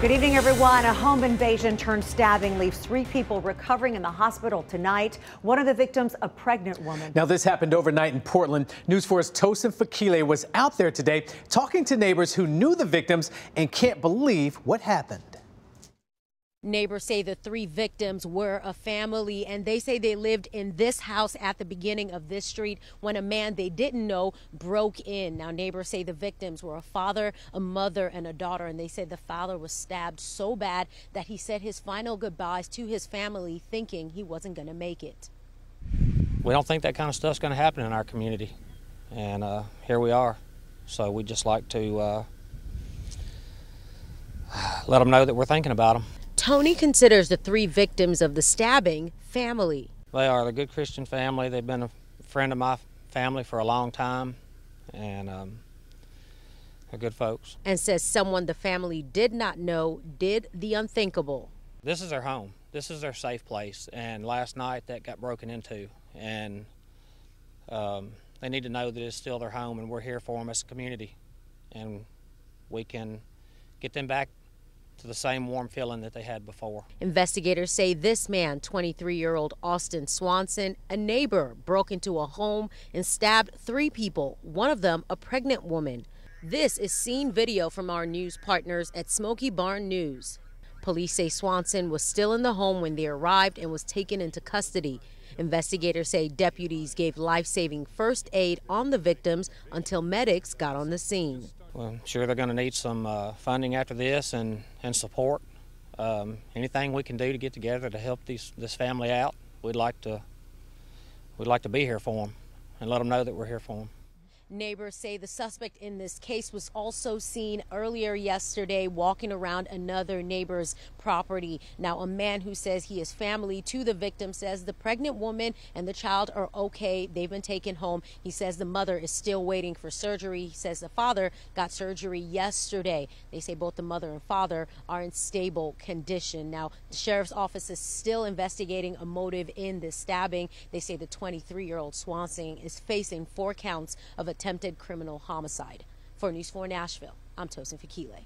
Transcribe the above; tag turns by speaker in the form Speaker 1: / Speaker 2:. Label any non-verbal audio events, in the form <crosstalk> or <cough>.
Speaker 1: Good evening, everyone. A home invasion turned stabbing leaves three people recovering in the hospital tonight. One of the victims, a pregnant woman.
Speaker 2: Now, this happened overnight in Portland. News 4's Tosin Fakile was out there today talking to neighbors who knew the victims and can't believe what happened.
Speaker 3: Neighbors say the three victims were a family and they say they lived in this house at the beginning of this street when a man they didn't know broke in. Now, neighbors say the victims were a father, a mother, and a daughter. And they said the father was stabbed so bad that he said his final goodbyes to his family, thinking he wasn't going to make it.
Speaker 4: We don't think that kind of stuff's going to happen in our community. And uh, here we are. So we just like to uh, <sighs> let them know that we're thinking about them.
Speaker 3: Tony considers the three victims of the stabbing family.
Speaker 4: They are a good Christian family. They've been a friend of my family for a long time, and um, they're good folks.
Speaker 3: And says someone the family did not know did the unthinkable.
Speaker 4: This is their home. This is their safe place. And last night that got broken into, and um, they need to know that it's still their home, and we're here for them as a community, and we can get them back to the same warm feeling that they had before.
Speaker 3: Investigators say this man, 23 year old Austin Swanson, a neighbor, broke into a home and stabbed three people, one of them a pregnant woman. This is scene video from our news partners at Smoky Barn News. Police say Swanson was still in the home when they arrived and was taken into custody. Investigators say deputies gave life saving first aid on the victims until medics got on the scene.
Speaker 4: Well, I'm sure they're going to need some uh, funding after this and, and support. Um, anything we can do to get together to help these, this family out, we'd like to we'd like to be here for them and let them know that we're here for them.
Speaker 3: Neighbors say the suspect in this case was also seen earlier yesterday walking around another neighbor's property. Now, a man who says he is family to the victim says the pregnant woman and the child are okay. They've been taken home. He says the mother is still waiting for surgery. He says the father got surgery yesterday. They say both the mother and father are in stable condition. Now, the sheriff's office is still investigating a motive in this stabbing. They say the 23 year old Swanson is facing four counts of a attempted criminal homicide. For News 4 Nashville, I'm Tosin Fakile.